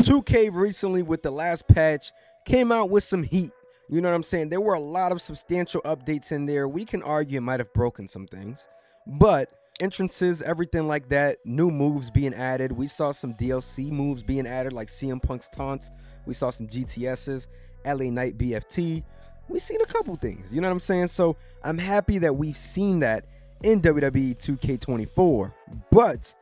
2K recently with the last patch came out with some heat. You know what I'm saying? There were a lot of substantial updates in there. We can argue it might have broken some things, but entrances, everything like that, new moves being added. We saw some DLC moves being added, like CM Punk's taunts. We saw some GTSs, LA Knight BFT. We've seen a couple things. You know what I'm saying? So I'm happy that we've seen that in WWE 2K24. But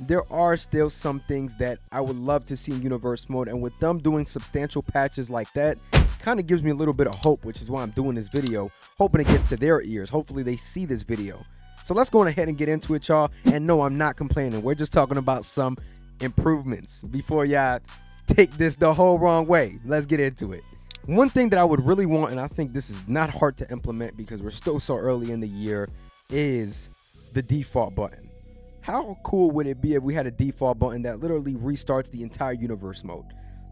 there are still some things that I would love to see in universe mode. And with them doing substantial patches like that, kind of gives me a little bit of hope, which is why I'm doing this video, hoping it gets to their ears. Hopefully they see this video. So let's go ahead and get into it, y'all. And no, I'm not complaining. We're just talking about some improvements before y'all take this the whole wrong way. Let's get into it. One thing that I would really want, and I think this is not hard to implement because we're still so early in the year, is the default button. How cool would it be if we had a default button that literally restarts the entire universe mode?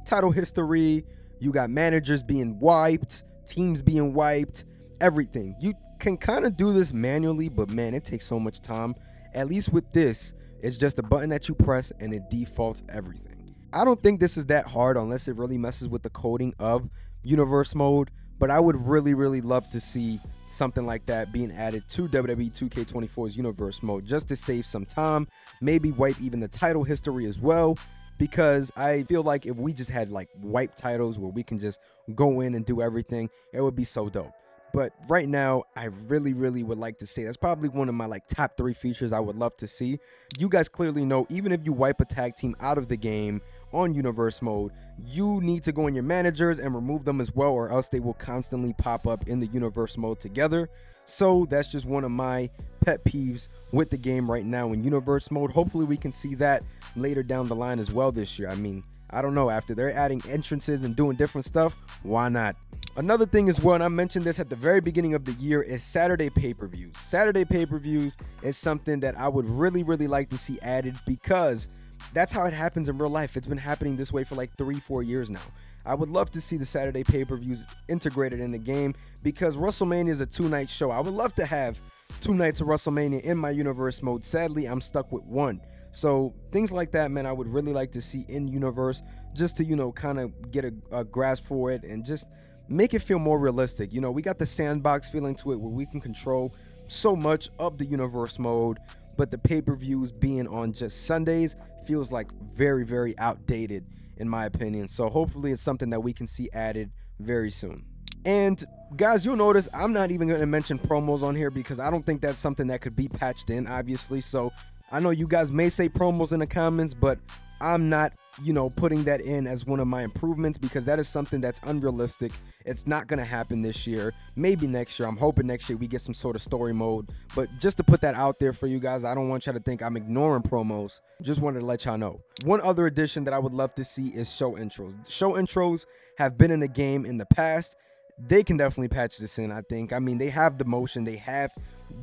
Title history, you got managers being wiped, teams being wiped, everything. You can kind of do this manually, but man, it takes so much time. At least with this, it's just a button that you press and it defaults everything. I don't think this is that hard unless it really messes with the coding of universe mode, but I would really, really love to see something like that being added to WWE 2K24's universe mode just to save some time, maybe wipe even the title history as well because I feel like if we just had like wipe titles where we can just go in and do everything, it would be so dope. But right now, I really, really would like to say that's probably one of my like top three features I would love to see. You guys clearly know, even if you wipe a tag team out of the game on universe mode, you need to go in your managers and remove them as well, or else they will constantly pop up in the universe mode together. So that's just one of my pet peeves with the game right now in universe mode. Hopefully, we can see that later down the line as well this year. I mean, I don't know. After they're adding entrances and doing different stuff, why not? Another thing as well, and I mentioned this at the very beginning of the year, is Saturday pay per views. Saturday pay per views is something that I would really, really like to see added because that's how it happens in real life. It's been happening this way for like three, four years now. I would love to see the Saturday pay per views integrated in the game because WrestleMania is a two night show. I would love to have two nights of WrestleMania in my universe mode. Sadly, I'm stuck with one. So things like that, man, I would really like to see in universe just to, you know, kind of get a, a grasp for it and just make it feel more realistic. You know, we got the sandbox feeling to it where we can control so much of the universe mode, but the pay per views being on just Sundays feels like very, very outdated in my opinion. So hopefully it's something that we can see added very soon. And guys, you'll notice I'm not even going to mention promos on here because I don't think that's something that could be patched in, obviously. So I know you guys may say promos in the comments, but I'm not, you know, putting that in as one of my improvements because that is something that's unrealistic. It's not going to happen this year. Maybe next year. I'm hoping next year we get some sort of story mode. But just to put that out there for you guys, I don't want y'all to think I'm ignoring promos. Just wanted to let y'all know. One other addition that I would love to see is show intros. Show intros have been in the game in the past. They can definitely patch this in, I think. I mean, they have the motion, they have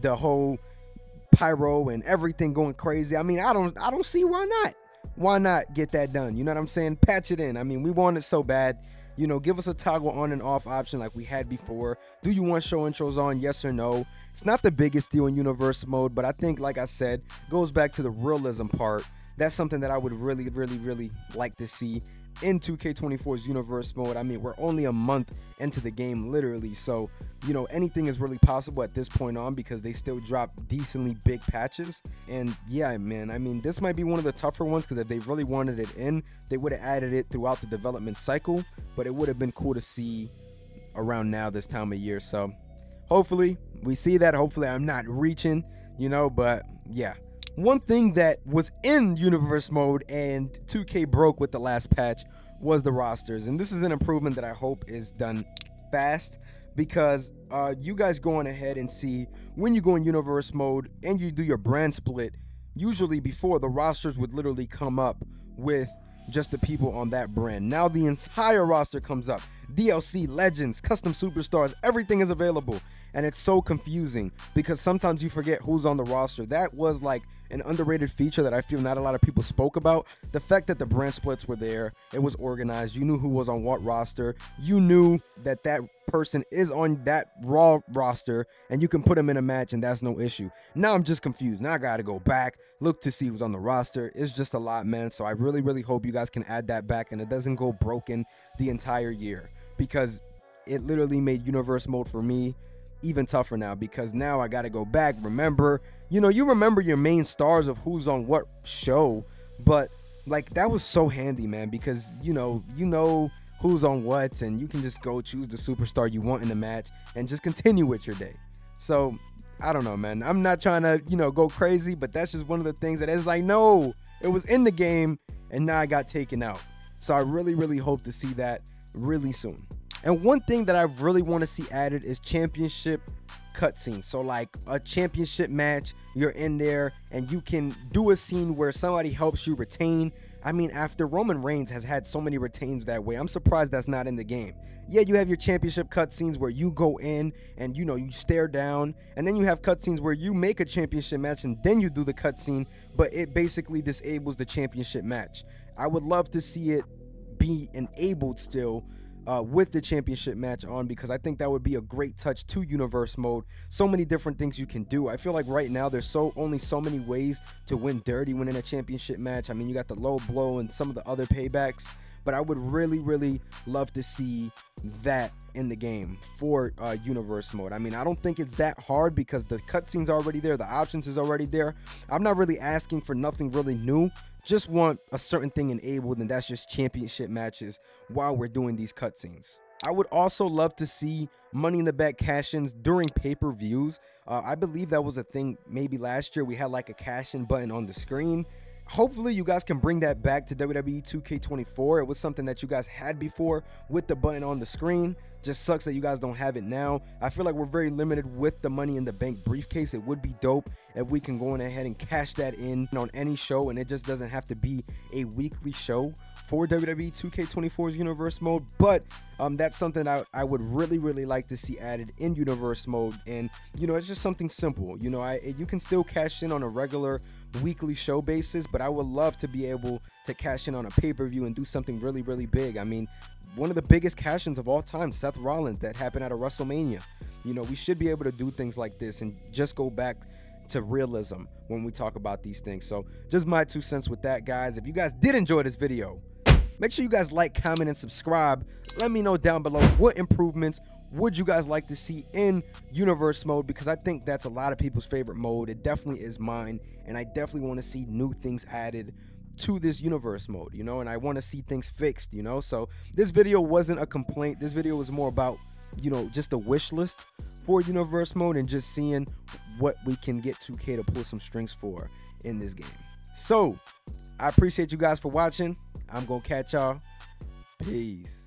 the whole pyro and everything going crazy. I mean, I don't I don't see why not why not get that done? You know what I'm saying? Patch it in. I mean, we want it so bad. You know, give us a toggle on and off option like we had before. Do you want show intros on? Yes or no? It's not the biggest deal in universe mode, but I think, like I said, goes back to the realism part. That's something that I would really, really, really like to see in 2K24's universe mode. I mean, we're only a month into the game, literally. So, you know, anything is really possible at this point on because they still drop decently big patches. And yeah, man, I mean, this might be one of the tougher ones because if they really wanted it in, they would have added it throughout the development cycle. But it would have been cool to see around now, this time of year. So, hopefully, we see that. Hopefully, I'm not reaching, you know, but yeah. One thing that was in universe mode and 2K broke with the last patch was the rosters. And this is an improvement that I hope is done fast because uh, you guys going ahead and see when you go in universe mode and you do your brand split, usually before the rosters would literally come up with just the people on that brand. Now the entire roster comes up. DLC, legends, custom superstars, everything is available. And it's so confusing because sometimes you forget who's on the roster. That was like an underrated feature that I feel not a lot of people spoke about. The fact that the brand splits were there, it was organized. You knew who was on what roster. You knew that that person is on that Raw roster, and you can put them in a match, and that's no issue. Now I'm just confused. Now I got to go back, look to see who's on the roster. It's just a lot, man. So I really, really hope you guys can add that back, and it doesn't go broken the entire year because it literally made universe mode for me even tougher now because now I got to go back, remember, you know, you remember your main stars of who's on what show, but like that was so handy, man, because you know, you know who's on what and you can just go choose the superstar you want in the match and just continue with your day. So, I don't know, man. I'm not trying to, you know, go crazy, but that's just one of the things that is like, no, it was in the game and now I got taken out. So I really, really hope to see that really soon. And one thing that I really want to see added is championship cutscenes. So like a championship match, you're in there and you can do a scene where somebody helps you retain. I mean, after Roman Reigns has had so many retains that way, I'm surprised that's not in the game. Yeah, you have your championship cutscenes where you go in and you know you stare down, and then you have cutscenes where you make a championship match and then you do the cutscene, but it basically disables the championship match. I would love to see it be enabled still uh, with the championship match on because I think that would be a great touch to universe mode. So many different things you can do. I feel like right now there's so only so many ways to win dirty when in a championship match. I mean, you got the low blow and some of the other paybacks, but I would really, really love to see that in the game for uh, universe mode. I mean, I don't think it's that hard because the cutscenes are already there, the options is already there. I'm not really asking for nothing really new just want a certain thing enabled, and that's just championship matches while we're doing these cutscenes. I would also love to see Money in the Bank cash-ins during pay-per-views. Uh, I believe that was a thing maybe last year. We had like a cash-in button on the screen. Hopefully you guys can bring that back to WWE 2K24. It was something that you guys had before with the button on the screen. Just sucks that you guys don't have it now. I feel like we're very limited with the money in the bank briefcase. It would be dope if we can go on ahead and cash that in on any show and it just doesn't have to be a weekly show for WWE 2K24's Universe mode, but um, that's something I, I would really, really like to see added in Universe mode. And, you know, it's just something simple. You know, I you can still cash in on a regular weekly show basis, but I would love to be able to cash in on a pay-per-view and do something really, really big. I mean, one of the biggest cash-ins of all time, Seth Rollins, that happened at a WrestleMania. You know, we should be able to do things like this and just go back to realism when we talk about these things. So just my two cents with that, guys. If you guys did enjoy this video, make sure you guys like, comment, and subscribe. Let me know down below what improvements would you guys like to see in universe mode because I think that's a lot of people's favorite mode. It definitely is mine, and I definitely want to see new things added to this universe mode, you know, and I want to see things fixed, you know. So this video wasn't a complaint. This video was more about, you know, just a wish list for universe mode and just seeing what we can get 2K to pull some strings for in this game. So I appreciate you guys for watching. I'm gonna catch y'all. Peace.